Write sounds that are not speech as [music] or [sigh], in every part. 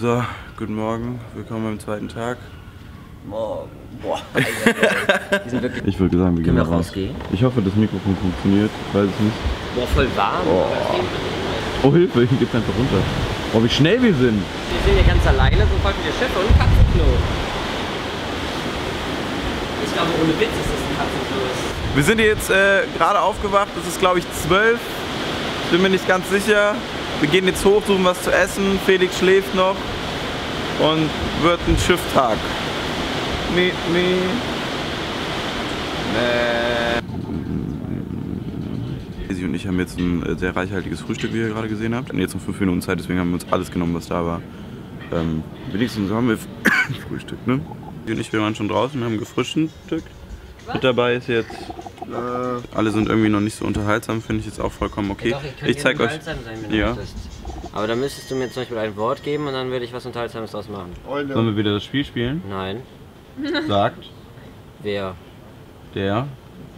So, guten Morgen, willkommen beim zweiten Tag. Morgen. Boah, Alter, die sind wirklich. Ich würde sagen, wir gehen wir raus. rausgehen? Ich hoffe, das Mikrofon funktioniert, weiß es nicht. Boah, voll warm. Oh Hilfe, hier geht's einfach runter. Oh, wie schnell wir sind. Wir sind hier ganz alleine, so voll viele Schiffe und ein Katzenklo. Ich glaube, ohne Witz ist das ein Katzenklo. Wir sind hier jetzt äh, gerade aufgewacht, es ist glaube ich 12. Bin mir nicht ganz sicher. Wir gehen jetzt hoch, suchen was zu essen. Felix schläft noch. Und wird ein Schifftag. Nee, nee. Nee. Sie und ich haben jetzt ein äh, sehr reichhaltiges Frühstück, wie ihr gerade gesehen habt. Und jetzt noch 5 Minuten Zeit, deswegen haben wir uns alles genommen, was da war. Ähm, wenigstens haben wir [coughs] Frühstück, ne? Sie und ich, wir waren schon draußen, haben gefrühstückt. Mit dabei ist jetzt. Äh, alle sind irgendwie noch nicht so unterhaltsam, finde ich jetzt auch vollkommen okay. Doch, ich, zeig euch. sein, Ja. möchtest. Aber dann müsstest du mir zum Beispiel ein Wort geben und dann würde ich was Unterhaltsames draus machen. Sollen wir wieder das Spiel spielen? Nein. [laughs] Sagt, Wer? der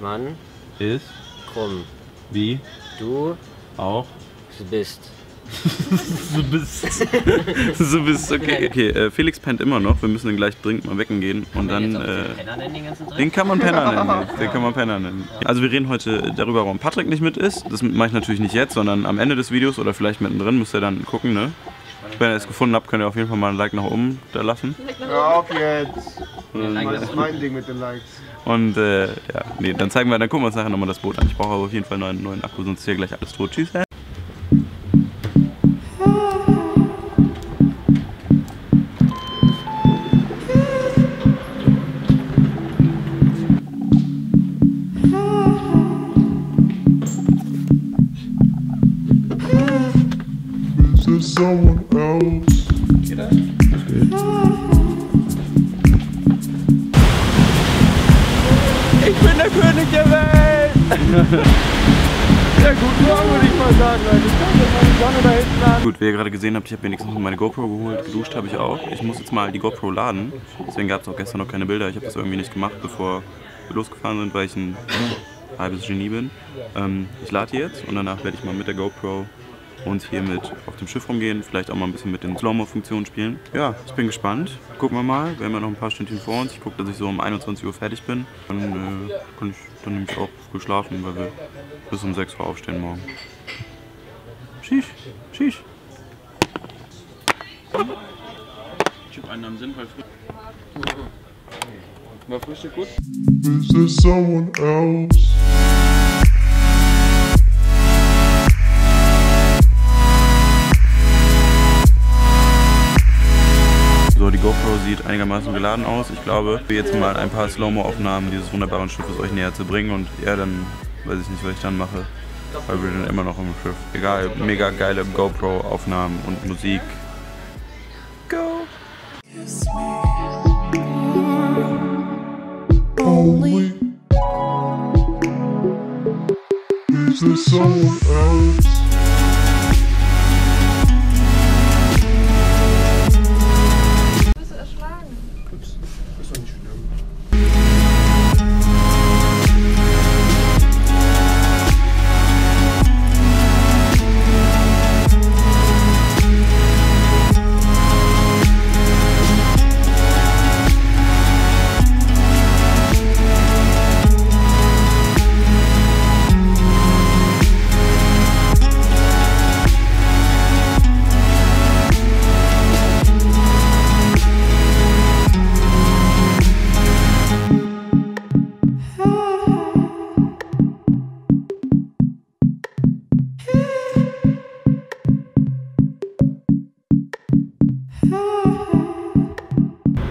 Mann? ist Krumm. wie Du auch. bist. Du bist. du bist okay. Okay, äh, Felix pennt immer noch. Wir müssen ihn gleich dringend mal wecken gehen. Und dann. Äh, Penner nennen den ganzen Dreck? den kann man Penner nennen. [laughs] Den kann man Penner nennen. Also wir reden heute darüber, warum Patrick nicht mit ist. Das mache ich natürlich nicht jetzt, sondern am Ende des Videos oder vielleicht mittendrin müsst ihr dann gucken, ne? Wenn ihr es gefunden habt, könnt ihr auf jeden Fall mal ein Like nach oben da lassen. Hör auf jetzt. Das ist mein Ding mit den Likes. Und äh, ja, nee, dann zeigen wir, dann gucken wir uns nachher nochmal das Boot an. Ich brauche aber auf jeden Fall einen neuen, neuen Akku, sonst ist hier gleich alles tot. Tschüss. Someone else? Ich bin der König der Welt! [laughs] ja, guten Morgen würde ich mal sagen, Leute. Ich komme mit meiner Sonne da hinten an. Gut, wie ihr gerade gesehen habt, ich habe wenigstens meine GoPro geholt. Geduscht habe ich auch. Ich muss jetzt mal die GoPro laden. Deswegen gab es auch gestern noch keine Bilder. Ich habe das irgendwie nicht gemacht, bevor wir losgefahren sind, weil ich ein halbes Genie bin. Ähm, ich lade die jetzt und danach werde ich mal mit der GoPro und hier mit auf dem Schiff rumgehen, vielleicht auch mal ein bisschen mit den Slow-Mo-Funktionen spielen. Ja, ich bin gespannt. Gucken wir mal. Wir haben ja noch ein paar Stündchen vor uns. Ich gucke, dass ich so um 21 Uhr fertig bin. Dann äh, kann ich dann nämlich auch früh schlafen, weil wir bis um 6 Uhr aufstehen morgen. Schisch, schisch. Ich habe einen am Sinn, weil früh. War Frühstück gut? Is there someone else? Sieht einigermaßen geladen aus. Ich glaube, wir jetzt mal ein paar Slow-Mo-Aufnahmen dieses wunderbaren Schiffes euch näher zu bringen und ja, dann weiß ich nicht, was ich dann mache. Weil wir sind immer noch im Schiff. Egal, mega geile GoPro-Aufnahmen und Musik. Go! Only. Is there someone else?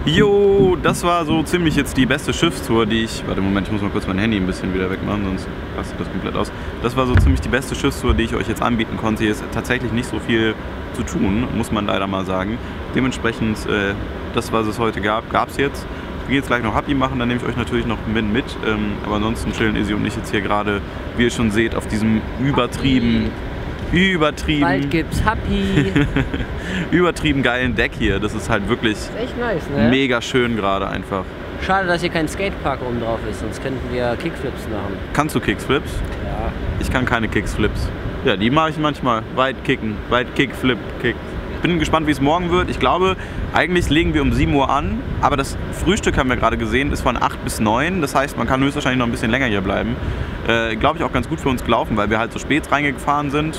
Jo, das war so ziemlich jetzt die beste Schiffstour, die ich. Warte, Moment, ich muss mal kurz mein Handy ein bisschen wieder wegmachen, sonst rastet das komplett aus. Das war so ziemlich die beste Schiffstour, die ich euch jetzt anbieten konnte. Hier ist tatsächlich nicht so viel zu tun, muss man leider mal sagen. Dementsprechend, äh, das, was es heute gab, gab es jetzt. Wir gehen jetzt gleich noch Happy machen, dann nehme ich euch natürlich noch mit. mit. Ähm, aber ansonsten chillen Izzy und ich jetzt hier gerade, wie ihr schon seht, auf diesem übertrieben, übertrieben, Bald gibt's Happy. [laughs] übertrieben geilen Deck hier. Das ist halt wirklich ist echt nice, ne? mega schön gerade einfach. Schade, dass hier kein Skatepark oben drauf ist, sonst könnten wir Kickflips machen. Kannst du Kickflips? Ja. Ich kann keine Kickflips. Ja, die mache ich manchmal. Weit kicken, weit Kickflip, Kick. bin gespannt, wie es morgen wird. Ich glaube, eigentlich legen wir um 7 Uhr an, aber das Frühstück haben wir gerade gesehen, ist von 8 bis 9. Das heißt, man kann höchstwahrscheinlich noch ein bisschen länger hier bleiben. Äh, glaube ich auch ganz gut für uns gelaufen, weil wir halt so spät reingefahren sind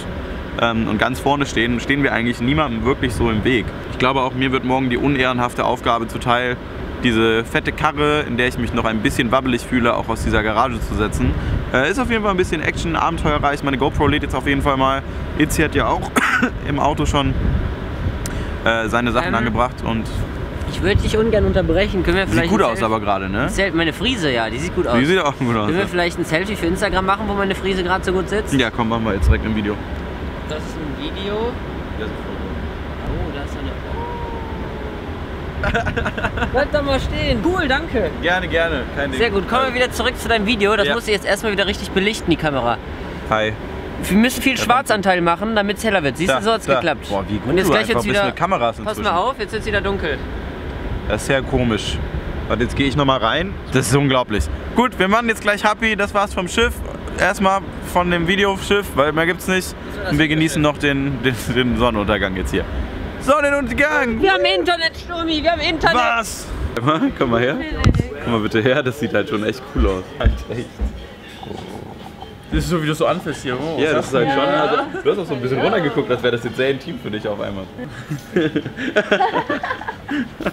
ähm, und ganz vorne stehen, stehen wir eigentlich niemandem wirklich so im Weg. Ich glaube auch, mir wird morgen die unehrenhafte Aufgabe zuteil, diese fette Karre, in der ich mich noch ein bisschen wabbelig fühle, auch aus dieser Garage zu setzen. Äh, ist auf jeden Fall ein bisschen Action, abenteuerreich. Meine GoPro lädt jetzt auf jeden Fall mal. Itzi hat ja auch [coughs] im Auto schon äh, seine Sachen Ähm, angebracht und Ich würde dich ungern unterbrechen. Können wir vielleicht sieht gut aus Selfie- aber gerade, ne? Meine Frise, ja, die sieht gut aus. Die sieht auch gut aus. Können wir vielleicht ein Selfie für Instagram machen, wo meine Frise gerade so gut sitzt? Ja, komm, machen wir jetzt direkt im Video. Das ist ein Video. Oh, da ist eine. Bleib doch mal stehen. Cool, danke. Gerne, gerne. Kein Ding. Sehr gut. Kommen wir wieder zurück zu deinem Video. Das Ja. musst du jetzt erstmal wieder richtig belichten, die Kamera. Hi. Wir müssen viel Schwarzanteil machen, damit es heller wird. Siehst Da, du, so hat's da. geklappt. Boah, wie gut Und jetzt gleich jetzt wieder. Kameras Pass inzwischen. mal auf, jetzt wird's wieder dunkel. Das ist sehr komisch. Warte, jetzt gehe ich nochmal rein. Das ist unglaublich. Gut, wir machen jetzt gleich Happy. Das war's vom Schiff. Erstmal von dem Videoschiff, weil mehr gibt's nicht. Und wir genießen noch den, den, den Sonnenuntergang jetzt hier. Sonnenuntergang! Wir haben Internet, Sturmi, wir haben Internet. Was? Komm mal her. Komm mal bitte her, das sieht halt schon echt cool aus. Halt echt. Das ist so, wie du so anfällst hier. Oh, Ja, das ist halt Ja. schon. Also, du hast auch so ein bisschen runtergeguckt, als wäre das jetzt sehr intim für dich auf einmal. [laughs]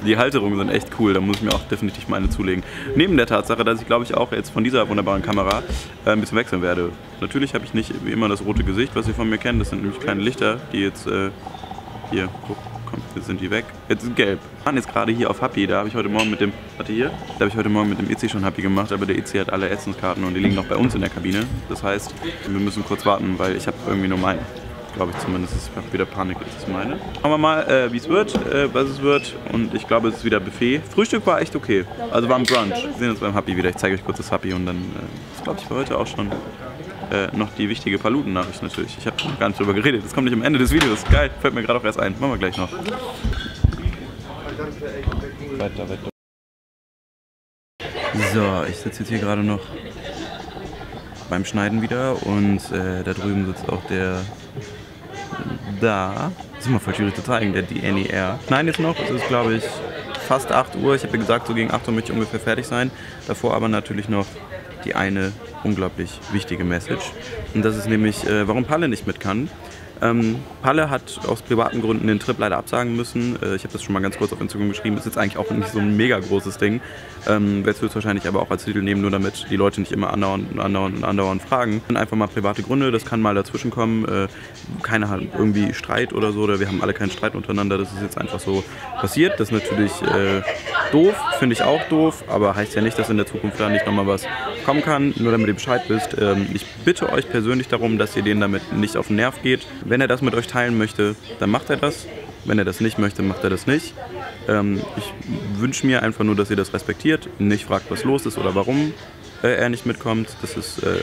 Die Halterungen sind echt cool, da muss ich mir auch definitiv mal eine zulegen. Neben der Tatsache, dass ich glaube ich auch jetzt von dieser wunderbaren Kamera äh, ein bisschen wechseln werde. Natürlich habe ich nicht wie immer das rote Gesicht, was ihr von mir kennt. Das sind nämlich kleine Lichter, die jetzt äh, hier, guck, komm, jetzt sind die weg. Jetzt sind gelb. Wir waren jetzt gerade hier auf Happy, da habe ich heute Morgen mit dem, warte hier, da habe ich heute Morgen mit dem Itzi schon Happy gemacht, aber der Itzi hat alle Essenskarten und die liegen noch bei uns in der Kabine. Das heißt, wir müssen kurz warten, weil ich habe irgendwie nur meinen. Glaube ich zumindest, habe wieder Panik, ist es meine. Schauen wir mal, äh, wie es wird, äh, was es wird und ich glaube, es ist wieder Buffet. Frühstück war echt okay, also war ein Brunch. Wir sehen uns beim Happy wieder, ich zeige euch kurz das Happy und dann äh, ist glaube ich für heute auch schon äh, noch die wichtige Paluten-Nachricht natürlich. Ich habe gar nicht drüber geredet. Das kommt nicht am Ende des Videos. Geil, fällt mir gerade auch erst ein. Machen wir gleich noch. Weiter, weiter. So, ich sitze jetzt hier gerade noch beim Schneiden wieder und äh, da drüben sitzt auch der da. Das ist immer voll schwierig zu zeigen, der DNER. Nein, jetzt noch. Es ist, glaube ich, fast 8 Uhr. Ich habe ja gesagt, so gegen 8 Uhr möchte ich ungefähr fertig sein. Davor aber natürlich noch die eine unglaublich wichtige Message. Und das ist nämlich, äh, warum Palle nicht mit kann. Ähm, Palle hat aus privaten Gründen den Trip leider absagen müssen. Äh, ich habe das schon mal ganz kurz auf Instagram geschrieben. Ist jetzt eigentlich auch nicht so ein mega großes Ding. Ähm, Werde es höchstwahrscheinlich aber auch als Titel nehmen, nur damit die Leute nicht immer andauernd und andauernd und andauernd fragen. Und einfach mal private Gründe, das kann mal dazwischen kommen. Äh, keiner hat irgendwie Streit oder so, oder wir haben alle keinen Streit untereinander. Das ist jetzt einfach so passiert. Das ist natürlich äh, doof, finde ich auch doof, aber heißt ja nicht, dass in der Zukunft da nicht nochmal was kommen kann. Nur damit ihr Bescheid wisst. Ähm, ich bitte euch persönlich darum, dass ihr denen damit nicht auf den Nerv geht. Wenn er das mit euch teilen möchte, dann macht er das. Wenn er das nicht möchte, macht er das nicht. Ähm, ich wünsche mir einfach nur, dass ihr das respektiert, nicht fragt, was los ist oder warum äh, er nicht mitkommt. Das ist, äh,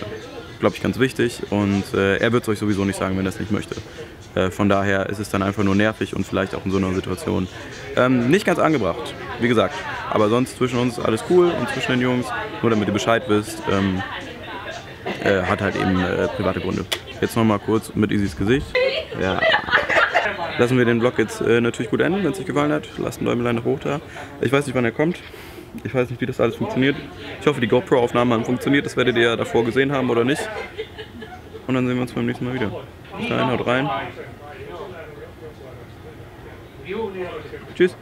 glaube ich, ganz wichtig. Und äh, er wird es euch sowieso nicht sagen, wenn er es nicht möchte. Äh, von daher ist es dann einfach nur nervig und vielleicht auch in so einer Situation ähm, nicht ganz angebracht. Wie gesagt, aber sonst zwischen uns alles cool und zwischen den Jungs, nur damit ihr Bescheid wisst, ähm, äh, hat halt eben äh, private Gründe. Jetzt nochmal kurz mit Isis Gesicht. Ja. Lassen wir den Vlog jetzt äh, natürlich gut enden. Wenn es euch gefallen hat, lasst ein Däumlein nach hoch da. Ich weiß nicht, wann er kommt. Ich weiß nicht, wie das alles funktioniert. Ich hoffe, die GoPro-Aufnahmen haben funktioniert. Das werdet ihr ja davor gesehen haben oder nicht. Und dann sehen wir uns beim nächsten Mal wieder. Bis dahin, haut rein. Tschüss.